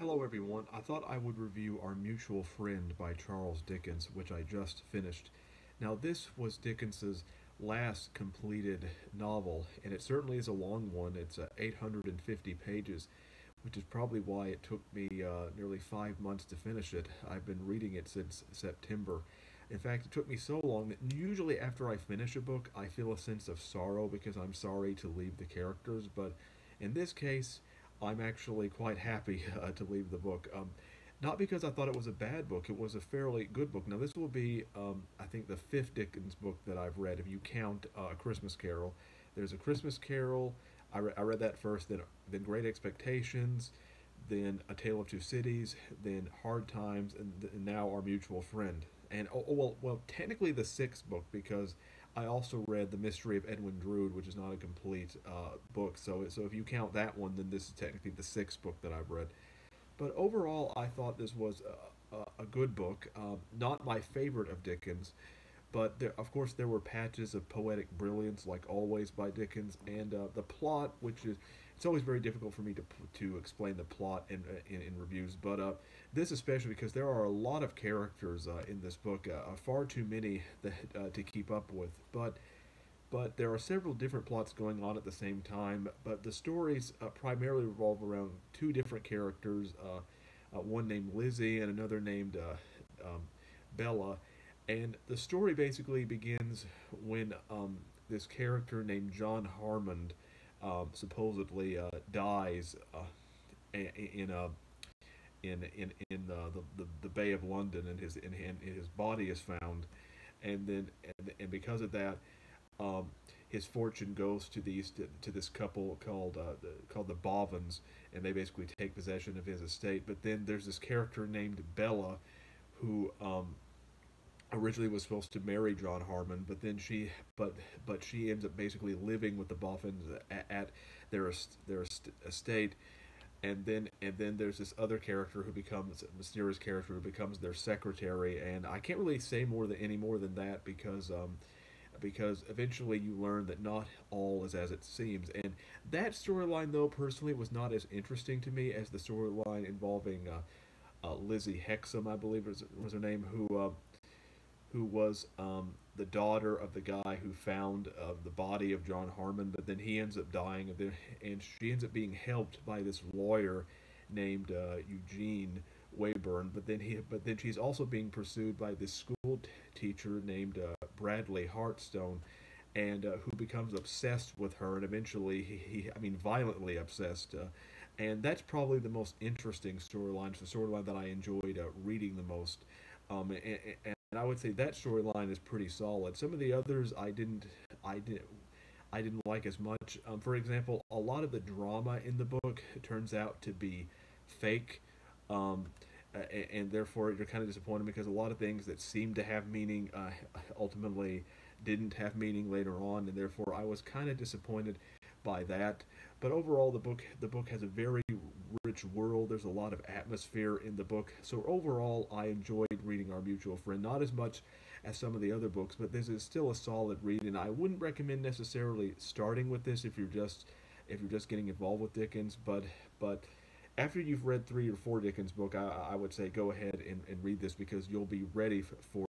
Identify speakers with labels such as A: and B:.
A: Hello everyone. I thought I would review Our Mutual Friend by Charles Dickens, which I just finished. Now this was Dickens's last completed novel, and it certainly is a long one. It's uh, 850 pages, which is probably why it took me uh, nearly five months to finish it. I've been reading it since September. In fact, it took me so long that usually after I finish a book, I feel a sense of sorrow because I'm sorry to leave the characters, but in this case, I'm actually quite happy uh, to leave the book. Um, not because I thought it was a bad book, it was a fairly good book. Now, this will be, um, I think, the fifth Dickens book that I've read, if you count uh, A Christmas Carol. There's A Christmas Carol, I, re I read that first, then, then Great Expectations, then A Tale of Two Cities, then Hard Times, and, and now Our Mutual Friend. And, oh, oh, well, well, technically the sixth book, because I also read The Mystery of Edwin Drood, which is not a complete uh, book. So, so if you count that one, then this is technically the sixth book that I've read. But overall, I thought this was a, a, good book. Um, not my favorite of Dickens, but there, of course there were patches of poetic brilliance, like always by Dickens, and uh, the plot, which is it's always very difficult for me to to explain the plot in in, in reviews, but uh, this especially because there are a lot of characters uh, in this book, uh, far too many that, uh, to keep up with, but. But there are several different plots going on at the same time. But the stories uh, primarily revolve around two different characters, one named Lizzie and another named um, Bella, and the story basically begins when um, this character named John Harmon um, supposedly uh, dies uh, in a in in in the, the, the Bay of London, and his and, his body is found, and then and, and because of that, um, his fortune goes to these to, to this couple called uh, the, called the Boffins, and they basically take possession of his estate. But then there's this character named Bella, who um, originally was supposed to marry John Harmon, but then she but but she ends up basically living with the Boffins at, at their their estate, and then and then there's this other character who becomes mysterious character who becomes their secretary, and I can't really say more than any more than that because um because eventually you learn that not all is as it seems, and that storyline though personally was not as interesting to me as the storyline involving. Uh, uh, Lizzie Hexam, I believe was, was her name, who uh, who was um, the daughter of the guy who found uh, the body of John Harmon, but then he ends up dying, and she ends up being helped by this lawyer named uh, Eugene Wrayburn. But then he, but then she's also being pursued by this school teacher named uh, Bradley Headstone, and uh, who becomes obsessed with her, and eventually he, he I mean, violently obsessed. Uh, and that's probably the most interesting storyline. The storyline that I enjoyed uh, reading the most. Um, and, and and I would say that storyline is pretty solid. Some of the others I didn't, I didn't, I didn't like as much. Um, for example, a lot of the drama in the book turns out to be fake, um, and, and, therefore you're kind of disappointed because a lot of things that seem to have meaning uh, ultimately didn't have meaning later on, and therefore I was kind of disappointed by that. But overall, the book the book has a very rich world. There's a lot of atmosphere in the book. So overall, I enjoyed reading Our Mutual Friend. Not as much as some of the other books, but this is still a solid read. And I wouldn't recommend necessarily starting with this if you're just if you're just getting involved with Dickens. But but after you've read three or four Dickens book, I, I would say go ahead and, and read this because you'll be ready for